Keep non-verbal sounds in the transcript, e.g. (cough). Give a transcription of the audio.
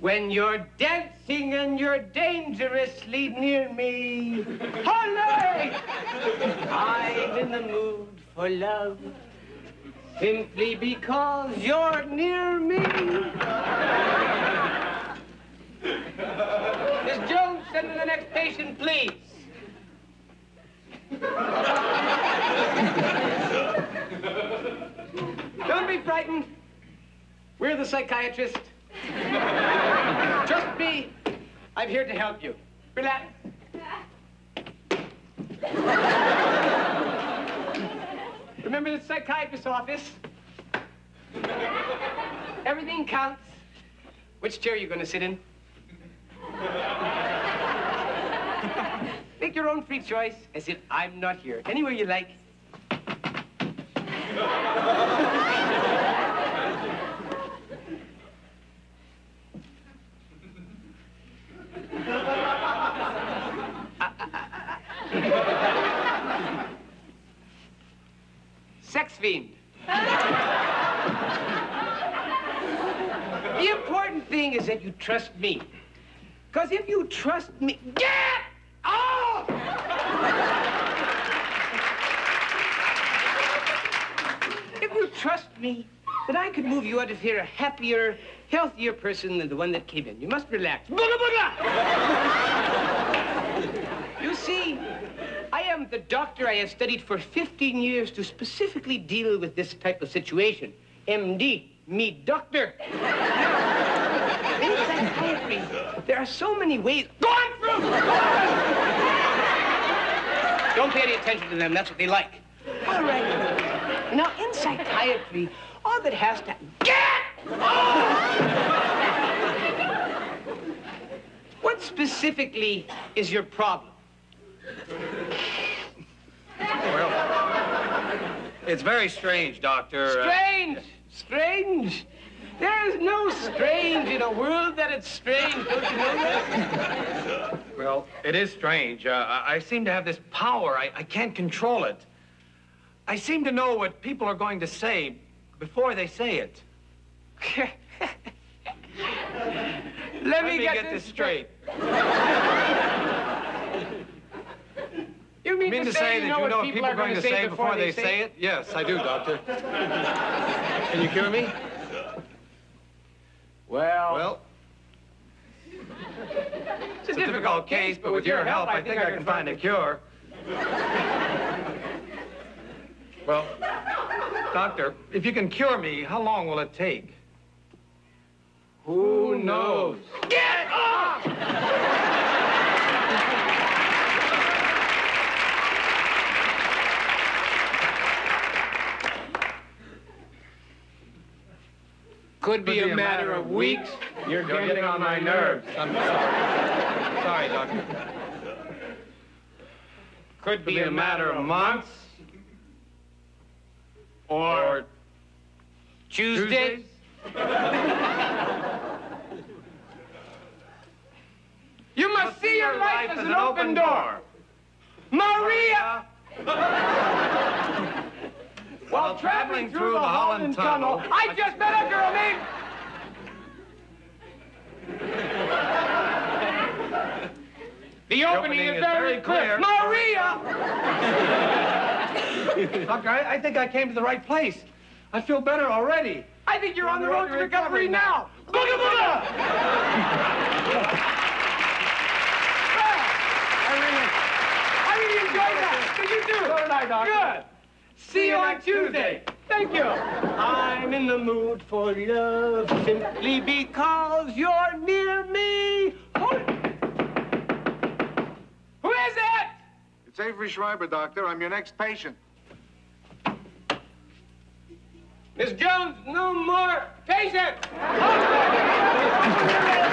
When you're dancing and you're dangerously near me, Holly! I'm in the mood for love simply because you're near me. Miss Jones, send in the next patient, please. The psychiatrist. (laughs) Trust me, I'm here to help you. Relax. Remember the psychiatrist's office? Everything counts. Which chair are you going to sit in? Make your own free choice, as if I'm not here. Anywhere you like. Sex fiend. the important thing is that you trust me. Because if you trust me, get off! if you trust me, then I could move you out of here a happier, healthier person than the one that came in. You must relax. Booga booga! You see, I am the doctor I have studied for 15 years to specifically deal with this type of situation. MD, me doctor. In psychiatry, there are so many ways. Go on through! Go on! Don't pay any attention to them. That's what they like. All right. Now, in psychiatry, all that has to get What specifically is your problem? Well, it's very strange, Doctor. Uh, Strange! Strange! There is no strange in a world that it's strange. Don't you know that? well, it is strange. Uh, I seem to have this power. I, I can't control it. I seem to know what people are going to say before they say it. (laughs) Let, me get, this straight. You mean, You mean to say that you know what people are going to say before they say it? Yes, I do, Doctor. Can you cure me? Well, Well, it's a difficult case, but with your help, I think I can find a cure. Well, Doctor, if you can cure me, how long will it take? Who knows? Get off! Could be, a, matter of weeks. You're, getting, on my nerves. I'm sorry. sorry, Doctor. Could Be a matter of months or Tuesdays. You must see your life as an open door. Maria! (laughs) While traveling through the Holland Tunnel, I just met a girl named... (laughs) The opening is very clear. Maria! (laughs) Doctor, I, I think I came to the right place. I feel better already. I think you're on the road to recovery now. Booga booga! (laughs) I really, I really enjoyed that. Did you do? So did I, Doctor. Good. See you on Tuesday. Thank you. I'm in the mood for love simply because you're near me. Hold. Who is it? It's Avery Schreiber, Doctor. I'm your next patient. Miss Jones, no more patient. Hold (laughs)